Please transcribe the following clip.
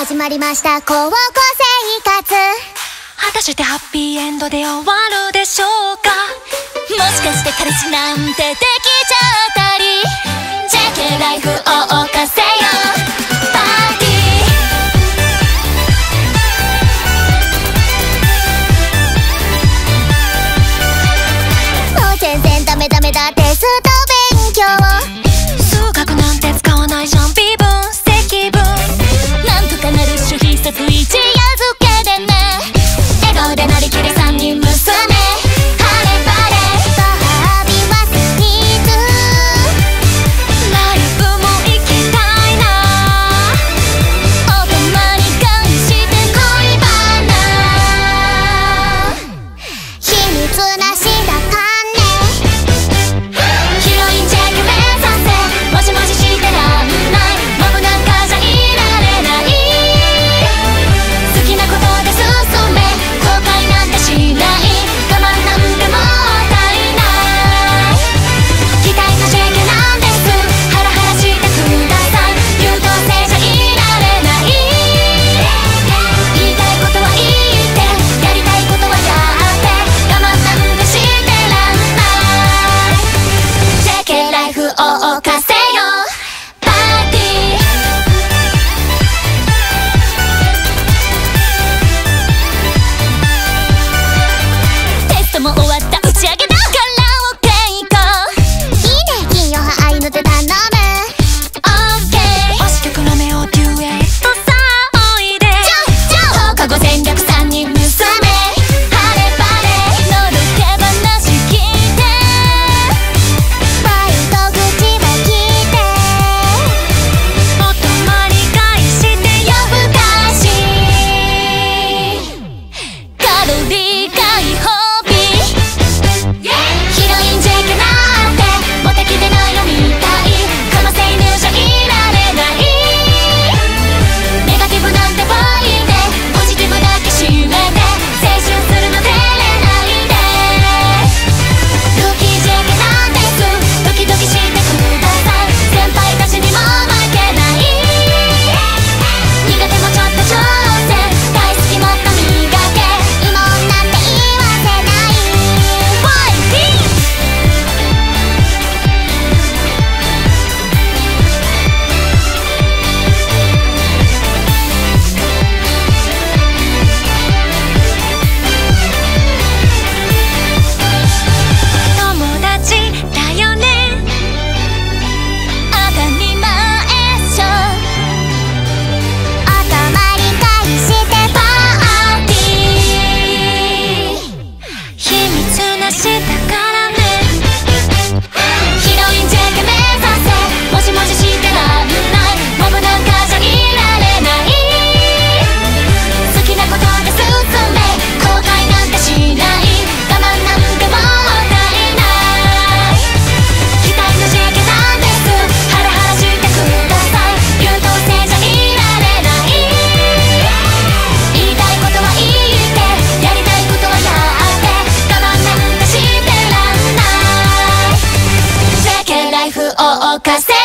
始まりました。高校生活。果たしてハッピーエンドで終わるでしょうか？もしかして彼氏なんてできちゃったり？JK ライフを犯せよパーティー。もう全然ダメダメだって。ストライフを犯せよ